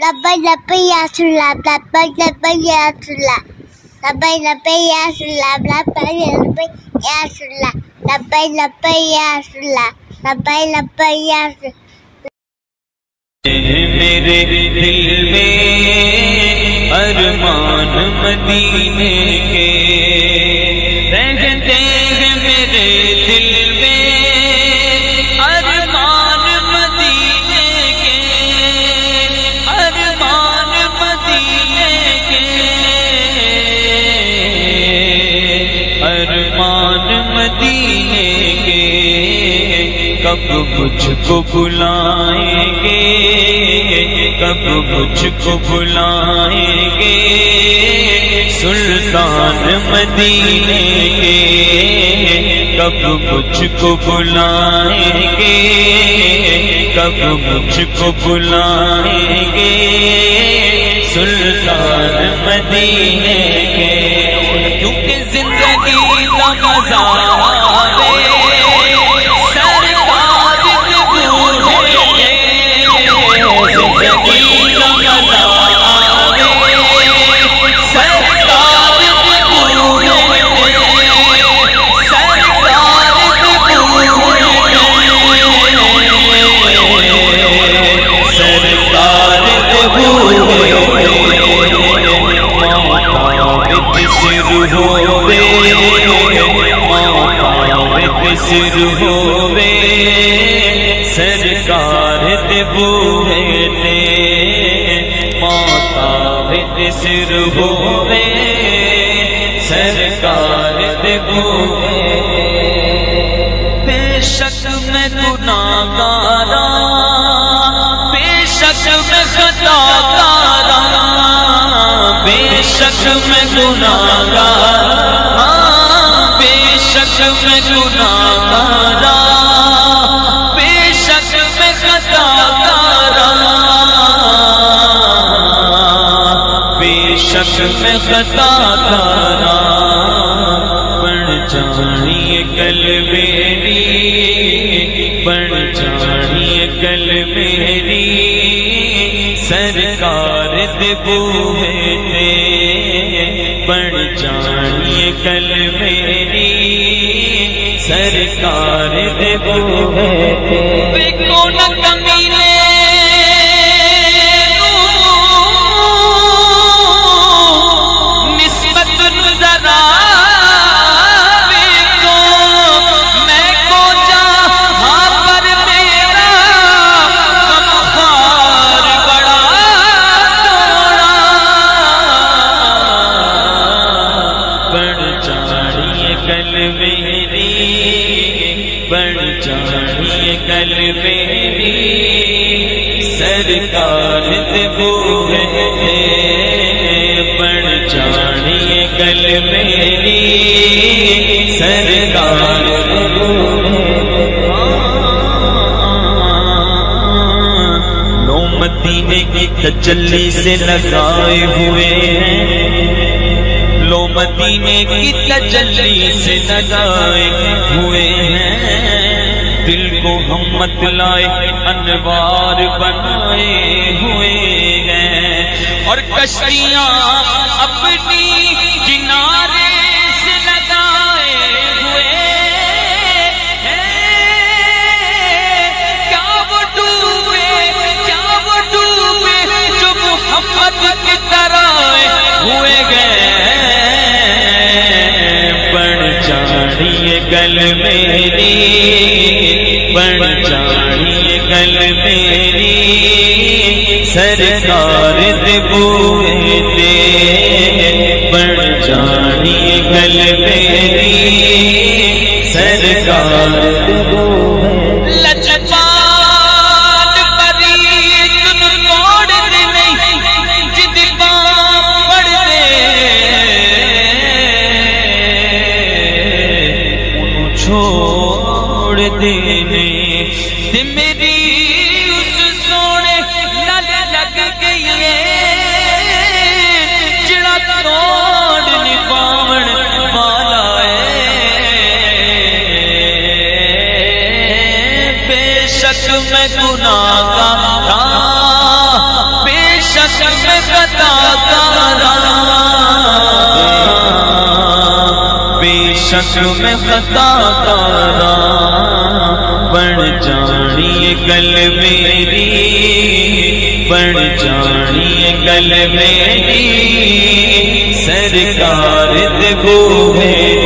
لبي لبي يا سلام لبي لبي يا سلام لبي لبي يا سلام لبي لبي يا سلام لبي لبي يا سلام لبي لبي يا سلام میرے دل میں ارمان مدینے کے رہتے کب مجھ کو بلائیں گے؟ کب مجھ کو بلائیں گے؟ سلطان مدینے کے کب مجھ کو بلائیں گے؟ کب مجھ کو بلائیں گے؟ سلطان مدینے سر ہووے سر ہووے سرکار بوے تے ماتا سر ہووے سرکار بوے بے شک میں گناہ گارا، بے شک میں گناہ بے شک میں گناہ گارا بے شک میں خطا گارا بے شک میں گارا بڑھ جانی کل میری بڑھ جانی کل میری، سرکار دبوے تے جانی کل میری سرکار دبوے تے بڑھ چاڑی کل میری سرکار دبوے بڑھ چاڑی کل میری سرکار لو مدینے کی تجلی سے لگائے ہوئے ہیں۔ مدینے کی تجلی سے لگائے ہوئے ہیں۔ دل کو ہم مت لائے انوار بنائے ہوئے ہیں۔ اور کشتیاں اپنی کنارے چاڑی گل میری سرکار دبوے تے بڑھ جانی گل میری سرکار دبوے شک میں گناہ گار بے شک میں خطا کارا بے شک میں خطا کارا بڑھ جانی گل میری بڑھ جانی گل میری۔ سرکار دو ہے